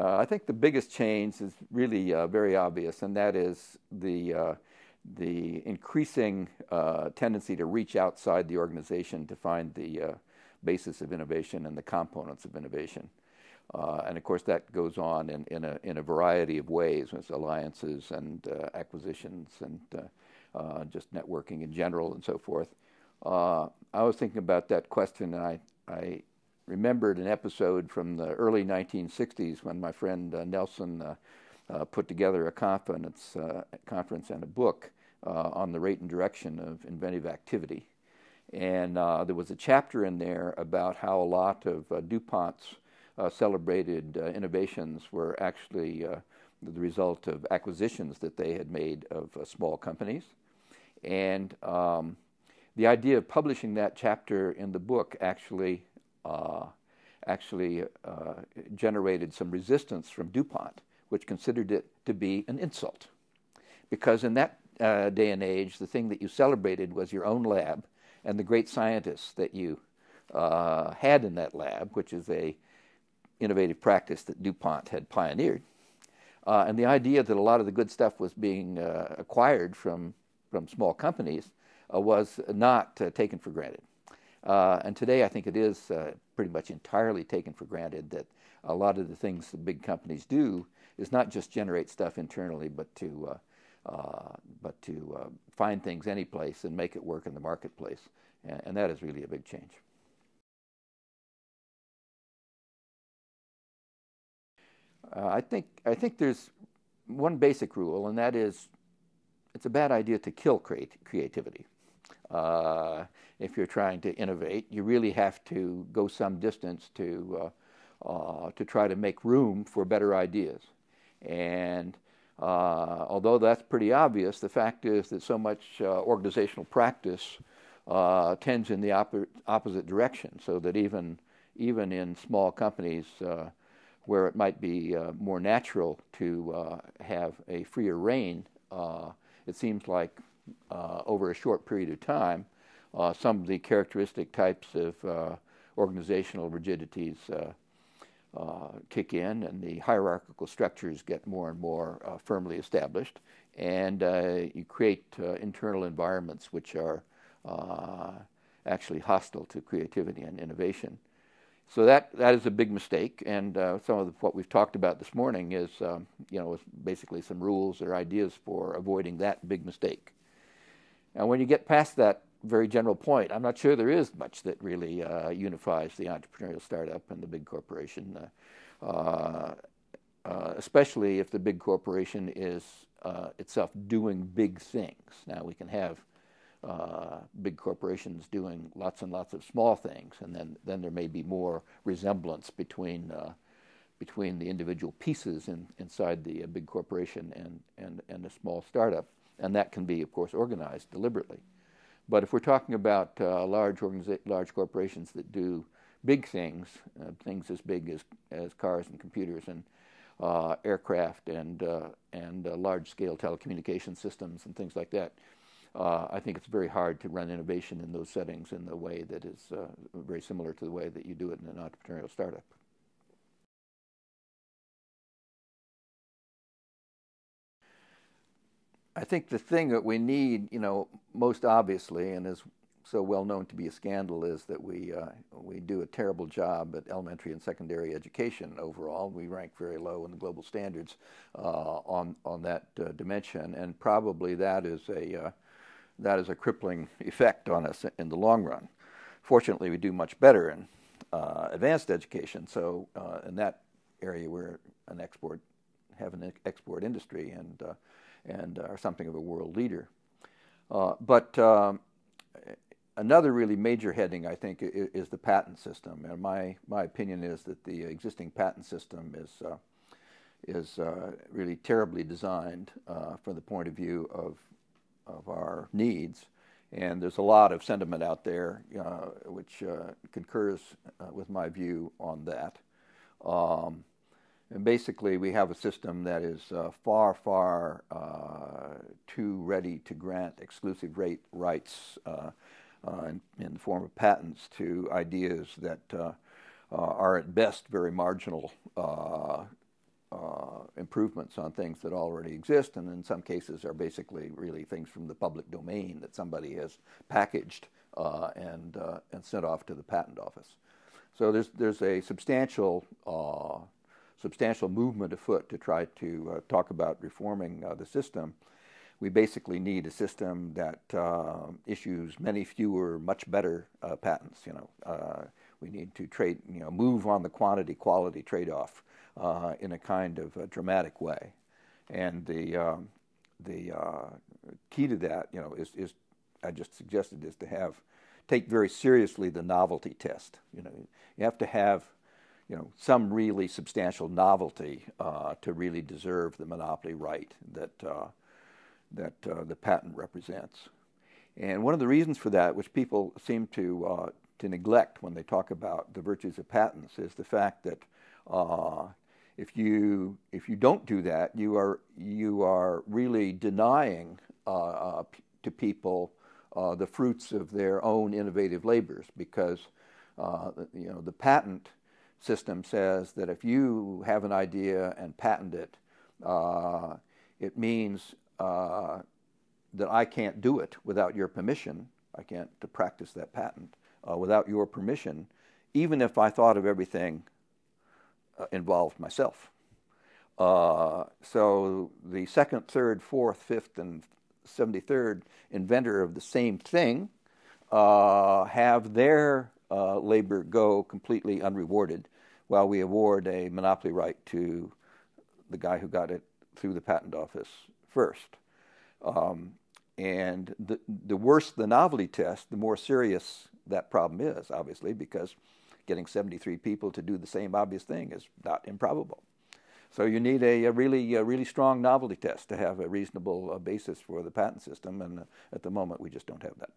Uh, I think the biggest change is really uh, very obvious, and that is the uh, the increasing uh, tendency to reach outside the organization to find the uh, basis of innovation and the components of innovation. Uh, and of course, that goes on in, in, a, in a variety of ways with alliances and acquisitions and just networking in general and so forth. I was thinking about that question, and I, I remembered an episode from the early 1960s when my friend uh, Nelson uh, uh, put together a conference, uh, conference and a book uh, on the rate and direction of inventive activity. And there was a chapter in there about how a lot of DuPont's celebrated innovations were actually the result of acquisitions that they had made of small companies. And um, the idea of publishing that chapter in the book actually uh, actually uh, generated some resistance from DuPont, which considered it to be an insult. Because in that uh, day and age, the thing that you celebrated was your own lab and the great scientists that you uh, had in that lab, which is a innovative practice that DuPont had pioneered. Uh, and the idea that a lot of the good stuff was being uh, acquired from, from small companies was not taken for granted. Uh, and today, I think it is uh, pretty much entirely taken for granted that a lot of the things the big companies do is not just generate stuff internally, but to uh, uh but to uh, find things any place and make it work in the marketplace, and, and that is really a big change. Uh, I think I think there's one basic rule, and that is, it's a bad idea to kill creativity. Uh, if you're trying to innovate, you really have to go some distance to uh, uh, to try to make room for better ideas. And uh, although that's pretty obvious, the fact is that so much uh, organizational practice uh, tends in the op- opposite direction, so that even even in small companies where it might be more natural to have a freer reign, it seems like uh, over a short period of time, uh, some of the characteristic types of uh, organizational rigidities uh, uh, kick in, and the hierarchical structures get more and more firmly established, and you create internal environments which are actually hostile to creativity and innovation. So that that is a big mistake, and uh, some of the, what we've talked about this morning is, um, you know, is basically some rules or ideas for avoiding that big mistake. And when you get past that very general point, I'm not sure there is much that really uh, unifies the entrepreneurial startup and the big corporation, uh, uh, uh especially if the big corporation is uh, itself doing big things. Now, we can have uh, big corporations doing lots and lots of small things, and then, then there may be more resemblance between between the individual pieces in, inside the uh, big corporation and, and, and a small startup and that can be, of course, organized deliberately. But if we're talking about uh, large large corporations that do big things, uh, things as big as, as cars and computers and uh, aircraft and uh, and uh, large-scale telecommunication systems and things like that, uh, I think it's very hard to run innovation in those settings in the way that is very similar to the way that you do it in an entrepreneurial startup. I think the thing that we need, you know, most obviously, and is so well known to be a scandal, is that we uh, we do a terrible job at elementary and secondary education overall. We rank very low in the global standards uh, on on that uh, dimension, and probably that is a uh, that is a crippling effect on us in the long run. Fortunately, we do much better in uh, advanced education. So uh, in that area, we're an export have an export industry and and are something of a world leader. Uh, but um, another really major heading, I think, is, the patent system. And my, my opinion is that the existing patent system is, uh, is uh, really terribly designed uh, from the point of view of, of our needs. And there's a lot of sentiment out there uh, which uh, concurs with my view on that. Um, and basically, we have a system that is uh, far, far uh, too ready to grant exclusive rate rights uh, uh in, in, the form of patents to ideas that uh, uh, are at best very marginal improvements on things that already exist, and in some cases are basically really things from the public domain that somebody has packaged and and sent off to the patent office. So there's there's a substantial substantial movement afoot to try to uh, talk about reforming uh, the system. We basically need a system that issues many fewer, much better patents. You know, we need to trade, you know, move on the quantity quality trade-off uh, in a kind of dramatic way. And the, um, the uh, key to that, you know, is, is I just suggested is to have take very seriously the novelty test. You know, you have to have you know some really substantial novelty uh, to really deserve the monopoly right that uh, that uh, the patent represents. And one of the reasons for that, which people seem to uh, to neglect when they talk about the virtues of patents, is the fact that uh, if you if you don't do that, you are you are really denying uh, to people the fruits of their own innovative labors because you know the patent system says that if you have an idea and patent it, uh, it means uh, that I can't do it without your permission. I can't to practice that patent without your permission, even if I thought of everything uh, involved myself. Uh, so the second, third, fourth, fifth, and 73rd inventor of the same thing uh, have their uh, labor go completely unrewarded while we award a monopoly right to the guy who got it through the patent office first. Um, and the, the worse the novelty test, the more serious that problem is, obviously, because getting 73 people to do the same obvious thing is not improbable. So you need a, a really, a really strong novelty test to have a reasonable uh, basis for the patent system, and uh, at the moment we just don't have that.